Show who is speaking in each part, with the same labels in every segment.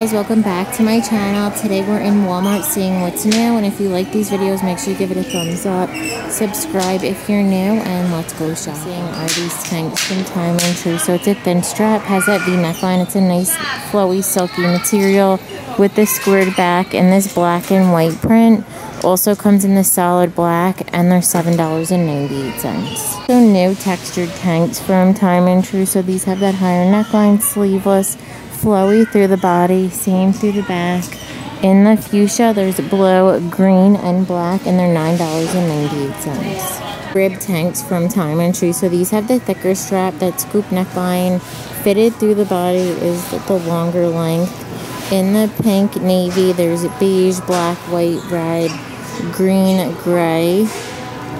Speaker 1: guys welcome back to my channel. Today we're in walmart seeing what's new and if you like these videos make sure you give it a thumbs up subscribe if you're new and let's go shopping. Are these tanks from Time and Tru so it's a thin strap has that v neckline it's a nice flowy silky material with the squared back and this black and white print. Also comes in the solid black and they're seven dollars and 98 cents. So new textured tanks from Time and Tru so these have that higher neckline sleeveless flowy through the body, same through the back. In the fuchsia, there's blue, green, and black, and they're $9.98. Rib tanks from Time and Tru. So these have the thicker strap, that scoop neckline. Fitted through the body is the longer length. In the pink navy, there's beige, black, white, red, green, gray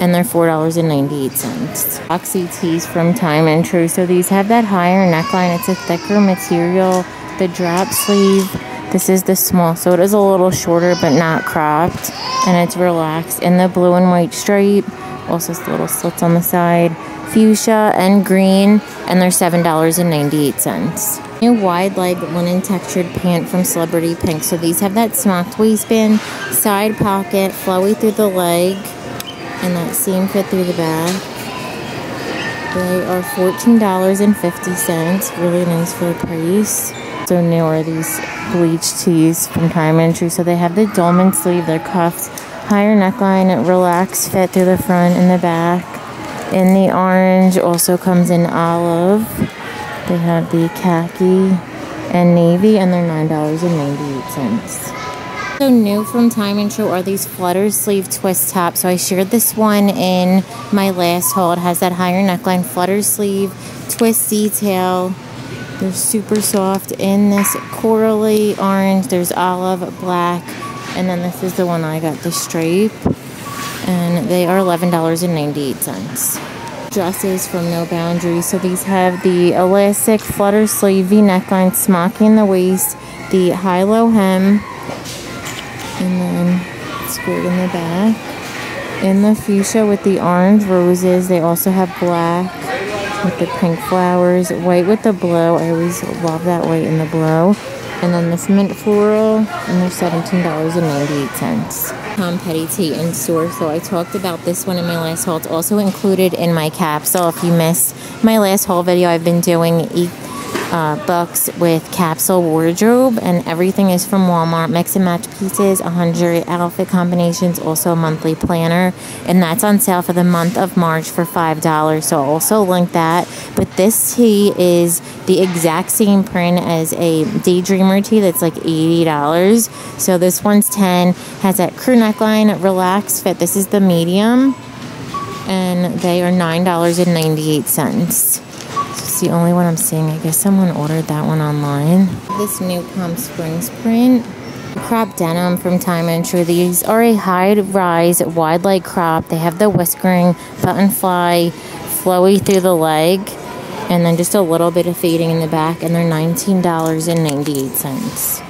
Speaker 1: and they're $4.98. Oxy tees from Time and True. So these have that higher neckline. It's a thicker material. The drop sleeve. This is the small, so it is a little shorter but not cropped. And it's relaxed in the blue and white stripe. Also little slits on the side. Fuchsia and green. And they're $7.98. New wide leg linen textured pant from Celebrity Pink. So these have that smocked waistband, side pocket, flowy through the leg and that seam fit through the back. They are $14.50. Really nice for the price. So new are these bleach tees from Time Tru. So they have the dolman sleeve, they're cuffed, higher neckline, relaxed fit through the front and the back. In the orange also comes in olive. They have the khaki and navy and they're $9.98. So new from Time and Tru are these flutter sleeve twist tops. So I shared this one in my last haul. It has that higher neckline flutter sleeve twist detail. They're super soft in this corally orange. There's olive, black, and then this is the one I got, the stripe. And they are $11.98. Dresses from No Boundaries. So these have the elastic flutter sleeve V neckline, smocky in the waist, the high-low hem, and squared in the back. In the fuchsia with the orange roses, they also have black with the pink flowers, white with the blue. I always love that white in the blue. And then this mint floral, and they're $17.98. Tom Petty Tee in store. So I talked about this one in my last haul. It's also included in my capsule. If you missed my last haul video, I've been doing uh, books with capsule wardrobe and everything is from Walmart. Mix and match pieces, 100 outfit combinations, also a monthly planner. And that's on sale for the month of March for $5. So I'll also link that. But this tee is the exact same print as a Daydreamer tee that's like $80. So this one's 10 has that crew neckline, relaxed fit. This is the medium. And they are $9.98 the only one I'm seeing. I guess someone ordered that one online. This new Palm Springs print. Crop denim from Time and Tru. These are a high rise, wide leg crop. They have the whiskering, button fly, flowy through the leg, and then just a little bit of fading in the back, and they're $19.98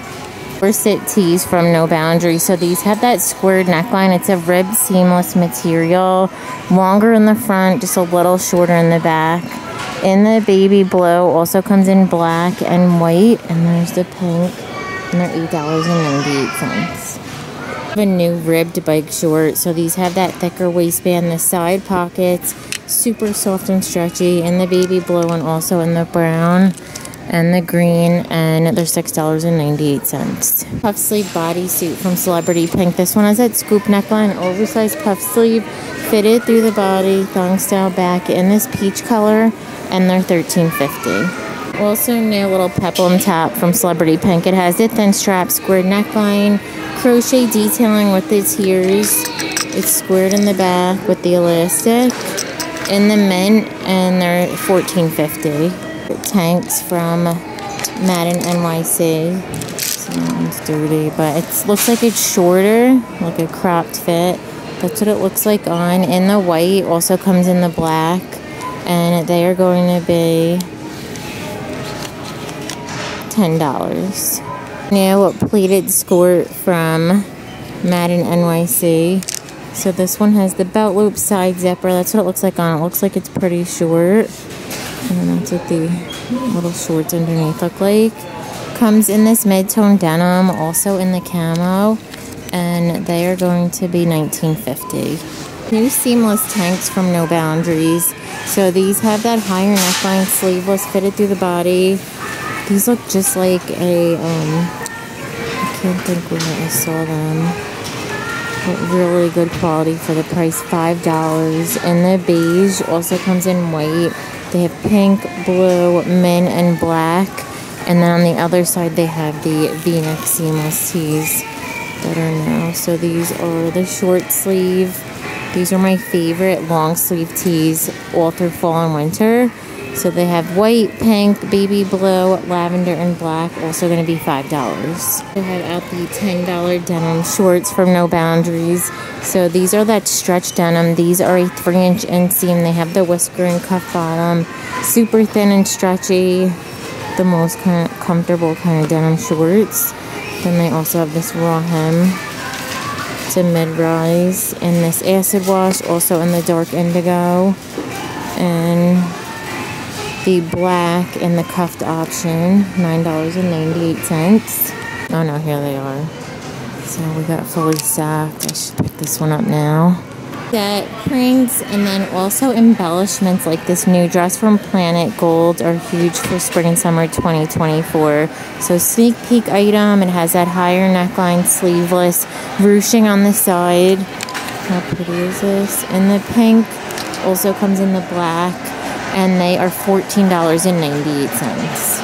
Speaker 1: corset tees from No Boundary. So these have that squared neckline. It's a rib seamless material, longer in the front, just a little shorter in the back in the baby blue also comes in black and white and there's the pink and they're eight dollars and 98 cents. A new ribbed bike short so these have that thicker waistband the side pockets super soft and stretchy in the baby blue and also in the brown and the green and they're six dollars and 98 cents. Puff sleeve bodysuit from celebrity pink. This one has that scoop neckline oversized puff sleeve fitted through the body thong style back in this peach color and they're $13.50. Also new little peplum top from Celebrity Pink. It has the thin strap, squared neckline, crochet detailing with the tiers. It's squared in the back with the elastic. In the mint, and they're $14.50. Tanks from Madden NYC. Sounds dirty, but it looks like it's shorter, like a cropped fit. That's what it looks like on. In the white, also comes in the black and they are going to be $10. New pleated skirt from Madden NYC. So this one has the belt loop side zipper. That's what it looks like on. It looks like it's pretty short. And that's what the little shorts underneath look like. Comes in this mid-tone denim, also in the camo, and they are going to be 1950. New seamless tanks from No Boundaries. So these have that higher neckline, sleeveless, fitted through the body. These look just like a, um, I can't think where I saw them. Really good quality for the price $5 and the beige also comes in white. They have pink blue mint and black. And then on the other side they have the v-neck seamless tees that are now. So these are the short sleeve these are my favorite long sleeve tees all through fall and winter so they have white, pink, baby blue, lavender, and black. Also going to be $5. They have out the $10 denim shorts from No Boundaries. So these are that stretch denim. These are a 3 inch inseam. They have the whisker and cuff bottom. Super thin and stretchy. The most kind of comfortable kind of denim shorts. Then they also have this raw hem to mid-rise and this acid wash also in the dark indigo and the black and the cuffed option, $9.98. Oh no, here they are. So we got fully stocked. I should pick this one up now. That prints and then also embellishments like this new dress from Planet Gold are huge for spring and summer 2024. So sneak peek item, it has that higher neckline, sleeveless, ruching on the side. How pretty is this? And the pink also comes in the black and they are $14.98.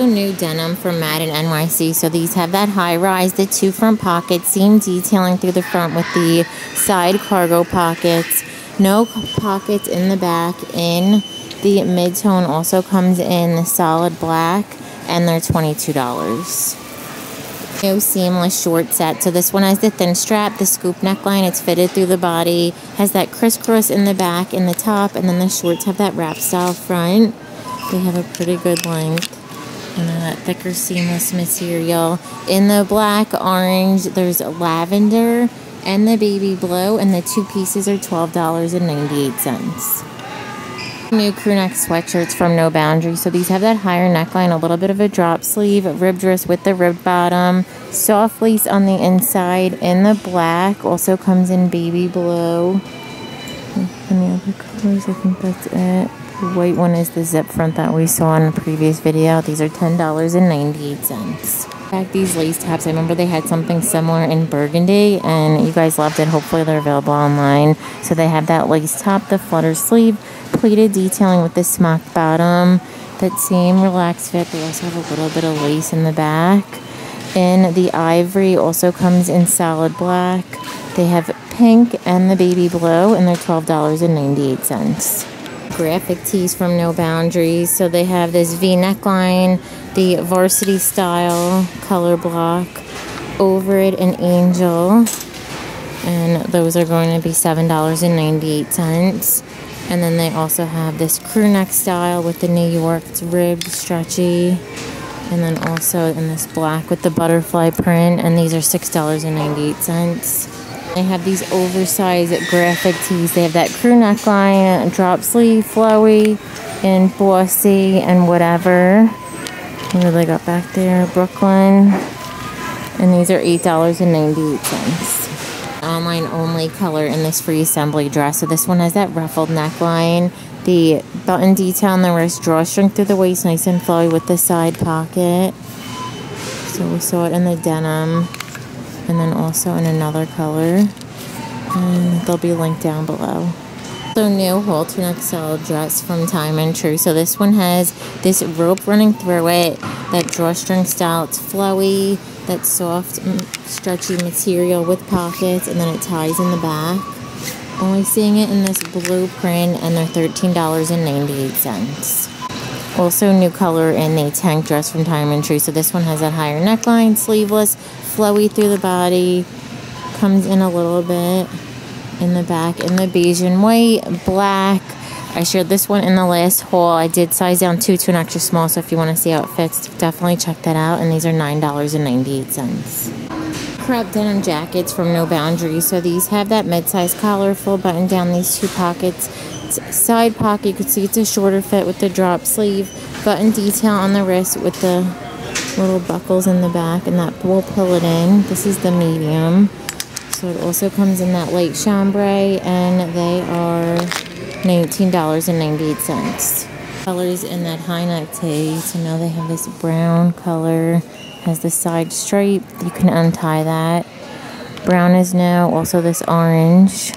Speaker 1: New denim from Madden NYC. So these have that high rise, the two front pockets, seam detailing through the front with the side cargo pockets. No pockets in the back. In the mid-tone also comes in the solid black and they're $22 new seamless short set. So this one has the thin strap, the scoop neckline. It's fitted through the body. Has that crisscross in the back and the top. And then the shorts have that wrap style front. They have a pretty good length. That thicker seamless material. In the black, orange, there's lavender and the baby blue. And the two pieces are $12.98 new crew neck sweatshirts from No Boundary. So these have that higher neckline, a little bit of a drop sleeve, ribbed wrist with the ribbed bottom, soft lace on the inside, in the black. Also comes in baby blue. And the other colors, I think that's it. The white one is the zip front that we saw in the previous video. These are $10.98 back these lace tops, I remember they had something similar in burgundy and you guys loved it. Hopefully they're available online. So they have that lace top, the flutter sleeve, pleated detailing with the smock bottom, that same relaxed fit. They also have a little bit of lace in the back. And the ivory also comes in solid black. They have pink and the baby blue, and they're $12.98 graphic tees from No Boundaries. So they have this V neckline, the varsity style color block, over it an angel, and those are going to be $7.98. And then they also have this crew neck style with the New York. Ribbed, stretchy. And then also in this black with the butterfly print. And these are $6.98. They have these oversized graphic tees. They have that crew neckline, drop sleeve, flowy, and bossy, and whatever. What do they got back there? Brooklyn. And these are $8.98 online only color in this free assembly dress. So this one has that ruffled neckline, the button detail on the wrist, drawstring through the waist, nice and flowy with the side pocket. So we saw it in the denim and then also in another color. And they'll be linked down below. So new halter neck style dress from Time and Tru. So this one has this rope running through it, that drawstring style. It's flowy that soft, stretchy material with pockets, and then it ties in the back. Only seeing it in this blue print, and they're $13.98. Also, new color in the tank dress from and Tru. So this one has that higher neckline, sleeveless, flowy through the body, comes in a little bit in the back in the beige and white, black, I shared this one in the last haul. I did size down two to an extra small, so if you want to see how it fits, definitely check that out. And these are $9.98. Crop denim jackets from No Boundaries. So these have that mid-size collar, full button down these two pockets. Side pocket, you can see it's a shorter fit with the drop sleeve. Button detail on the wrist with the little buckles in the back, and that will pull it in. This is the medium. So it also comes in that light chambray, and they are $19.98. Colors in that high neck tee. So now they have this brown color, has the side stripe. You can untie that. Brown is now also this orange.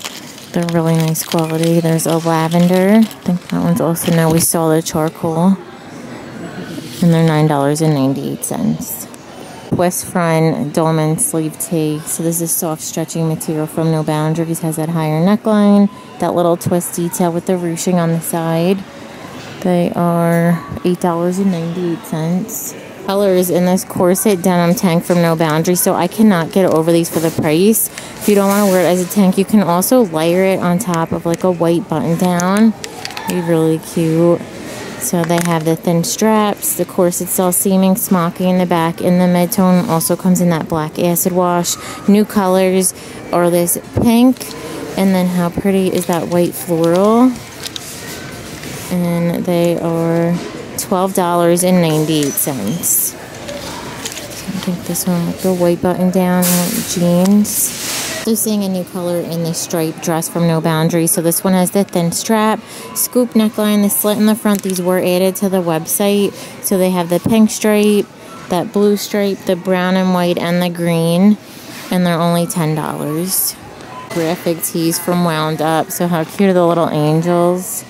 Speaker 1: They're really nice quality. There's a lavender. I think that one's also now we saw the charcoal. And they're $9.98. West front dolman sleeve tee. So this is soft stretching material from No Boundaries. Has that higher neckline, that little twist detail with the ruching on the side. They are $8.98. Colors in this corset denim tank from No Boundary, So I cannot get over these for the price. If you don't want to wear it as a tank, you can also layer it on top of like a white button down. Be really cute. So they have the thin straps, the corset style seaming, smocking in the back, and the mid-tone also comes in that black acid wash. New colors are this pink, and then how pretty is that white floral? And they are $12.98. So I think this one with the white button down jeans. Also seeing a new color in the striped dress from No Boundaries. So this one has the thin strap, scoop neckline, the slit in the front. These were added to the website. So they have the pink stripe, that blue stripe, the brown and white, and the green. And they're only $10. Graphic tees from Wound Up. So how cute are the little angels?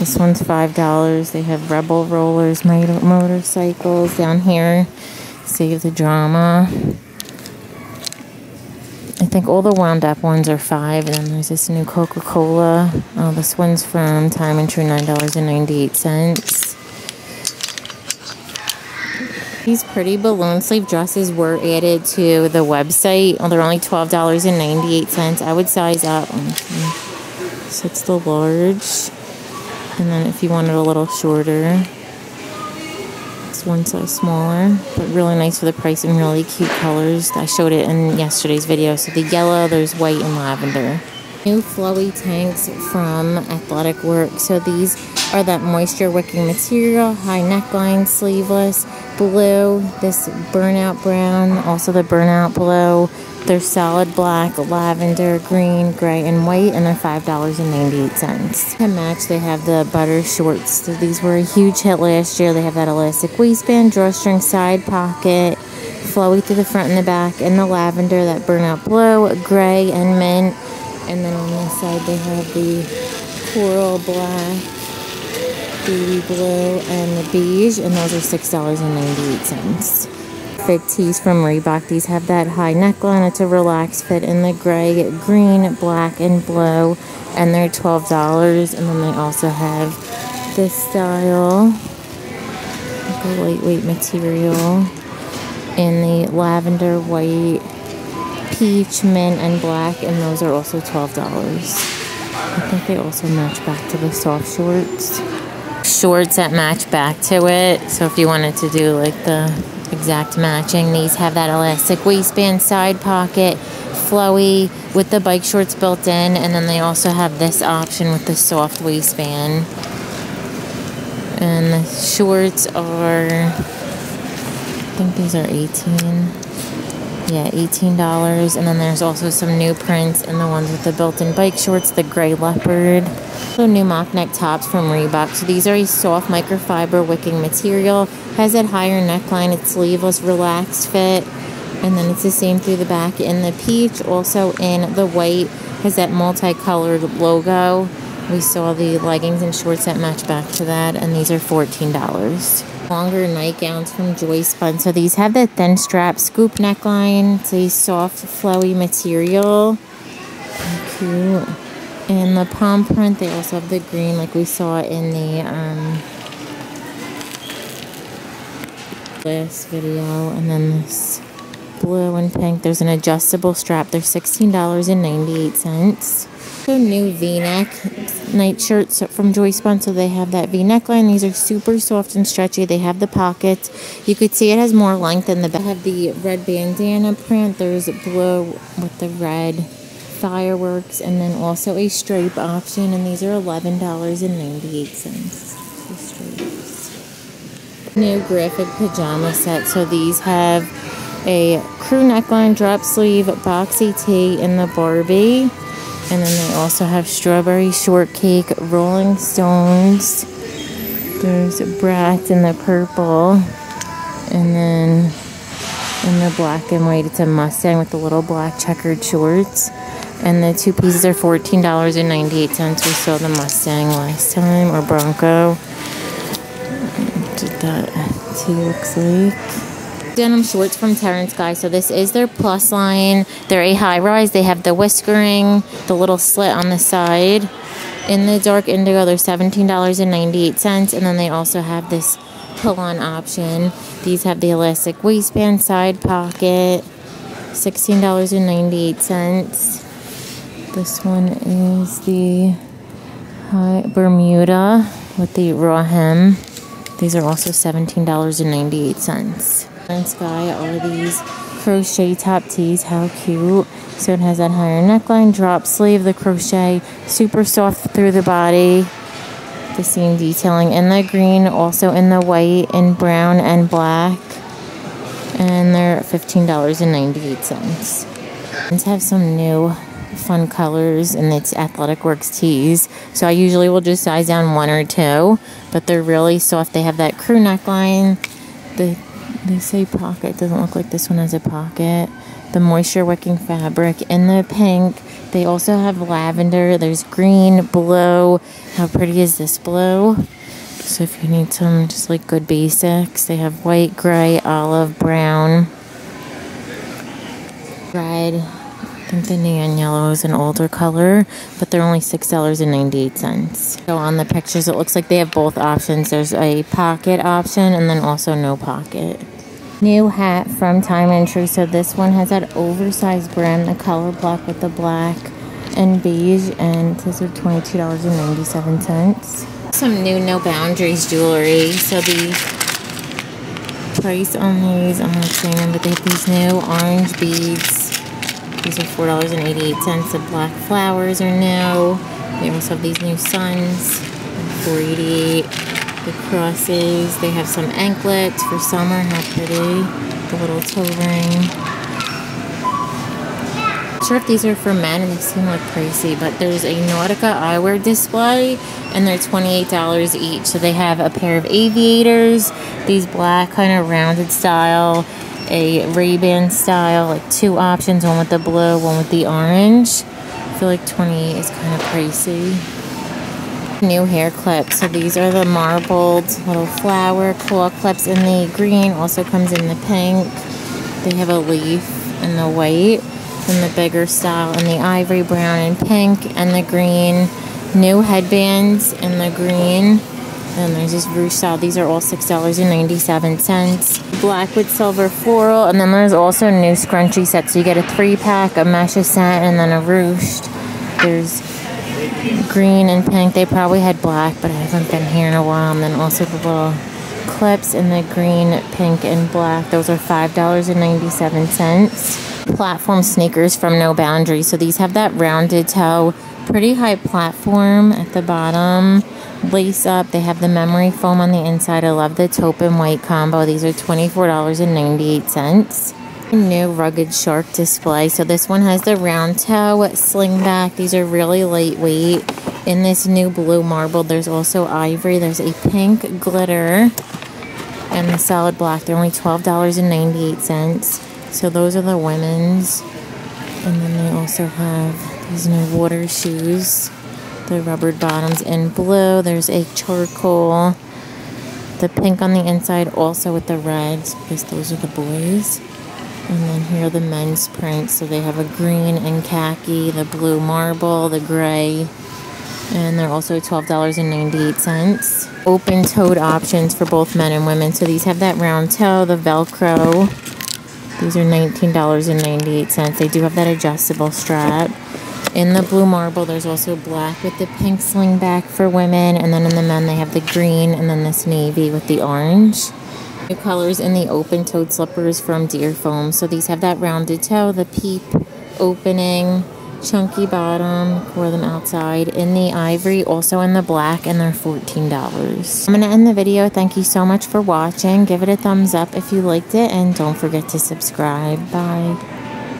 Speaker 1: This one's $5. They have Rebel Rollers, motorcycles down here. Save the Drama. I think all the wound up ones are five, and then there's this new Coca Cola. Oh, this one's from Time and Tru $9.98. These pretty balloon sleeve dresses were added to the website. Oh, they're only $12.98. I would size up. So it's the large. And then if you wanted a little shorter, it's one size smaller, but really nice for the price and really cute colors. I showed it in yesterday's video. So the yellow, there's white and lavender. New flowy tanks from Athletic Work. So these are that moisture wicking material, high neckline, sleeveless, blue, this burnout brown, also the burnout blue. They're solid black, lavender, green, gray, and white, and they're $5.98. To match, they have the butter shorts. So these were a huge hit last year. They have that elastic waistband, drawstring side pocket, flowy through the front and the back, and the lavender, that burnout blue, gray, and mint. And then on this side, they have the coral black, baby blue, and the beige, and those are $6.98 fit tees from Reebok. These have that high neckline. It's a relaxed fit in the gray, green, black, and blue. And they're $12. And then they also have this style, like a lightweight material in the lavender, white, peach, mint, and black. And those are also $12. I think they also match back to the soft shorts. Shorts that match back to it. So if you wanted to do like the exact matching. These have that elastic waistband side pocket, flowy with the bike shorts built in, and then they also have this option with the soft waistband. And the shorts are, I think these are 18 yeah, $18. And then there's also some new prints and the ones with the built-in bike shorts, the gray leopard. So new mock neck tops from Reebok. So these are a soft microfiber wicking material. Has that higher neckline. It's sleeveless, relaxed fit. And then it's the same through the back in the peach. Also in the white has that multicolored logo. We saw the leggings and shorts that match back to that. And these are $14 longer nightgowns from Joyspun. So these have the thin strap scoop neckline. It's a soft, flowy material. Cute. And the palm print, they also have the green like we saw in the um, last video. And then this blue and pink. There's an adjustable strap. They're $16.98 new v-neck night shirts from Joyspun. So they have that v neckline. These are super soft and stretchy. They have the pockets. You could see it has more length in the back. I have the red bandana print. There's blue with the red fireworks and then also a stripe option and these are $11.98. New graphic pajama set. So these have a crew neckline, drop sleeve, boxy tee in the Barbie. And then they also have strawberry shortcake, Rolling Stones. There's Bratz in the purple. And then in the black and white, it's a Mustang with the little black checkered shorts. And the two pieces are $14.98. We saw the Mustang last time, or Bronco. What did that too, looks like. Denim shorts from Terra & Sky. So this is their plus line. They're a high rise. They have the whiskering, the little slit on the side. In the dark indigo, they're $17.98. And then they also have this pull-on option. These have the elastic waistband, side pocket, $16.98. This one is the high Bermuda with the raw hem. These are also $17.98. And Sky are these crochet top tees. How cute. So it has that higher neckline, drop sleeve, the crochet, super soft through the body. The seam detailing in the green, also in the white and brown and black. And they're $15.98. These have some new fun colors and it's Athletic Works tees. So I usually will just size down one or two, but they're really soft. They have that crew neckline. The they say pocket. Doesn't look like this one has a pocket. The moisture wicking fabric in the pink. They also have lavender. There's green, blue. How pretty is this blue? So if you need some just like good basics, they have white, gray, olive, brown, red, I think the neon yellow is an older color, but they're only $6.98. So on the pictures, it looks like they have both options. There's a pocket option and then also no pocket. New hat from Time and Tru. So this one has that oversized brim, the color block with the black and beige, and says are $22.97. Some new No Boundaries jewelry. So the price on these, I'm not saying but they have these new orange beads these are $4.88. The black flowers are new. They also have these new suns, 488 The crosses. They have some anklets for summer. How pretty. The little toe ring. Not sure if these are for men and they seem like pricey, but there's a Nautica eyewear display and they're $28 each. So they have a pair of aviators, these black kind of rounded style a Ray-Ban style, like two options, one with the blue, one with the orange. I feel like 28 is kind of pricey. New hair clips. So these are the marbled little flower claw clips in the green. Also comes in the pink. They have a leaf in the white. Then the bigger style in the ivory brown and pink and the green. New headbands in the green and there's this ruche style. These are all $6.97. Black with silver floral. And then there's also new scrunchie set. So you get a three pack, a mesh set, and then a ruched. There's green and pink. They probably had black, but I haven't been here in a while. And then also the little clips in the green, pink, and black. Those are $5.97. Platform sneakers from No Boundary. So these have that rounded toe, pretty high platform at the bottom lace up. They have the memory foam on the inside. I love the taupe and white combo. These are $24.98. New rugged shark display. So this one has the round toe sling back. These are really lightweight. In this new blue marble, there's also ivory. There's a pink glitter and the solid black. They're only $12.98. So those are the women's. And then they also have these new water shoes the rubber bottoms in blue. There's a charcoal, the pink on the inside also with the reds because those are the boys. And then here are the men's prints. So they have a green and khaki, the blue marble, the gray, and they're also $12.98. Open toed options for both men and women. So these have that round toe, the Velcro. These are $19.98. They do have that adjustable strap. In the blue marble, there's also black with the pink sling back for women. And then in the men, they have the green and then this navy with the orange. New colors in the open-toed slippers from Dearfoam. So these have that rounded toe, the peep opening, chunky bottom for them outside in the ivory also in the black and they're $14 i'm gonna end the video. Thank you so much for watching. Give it a thumbs up if you liked it and don't forget to subscribe. Bye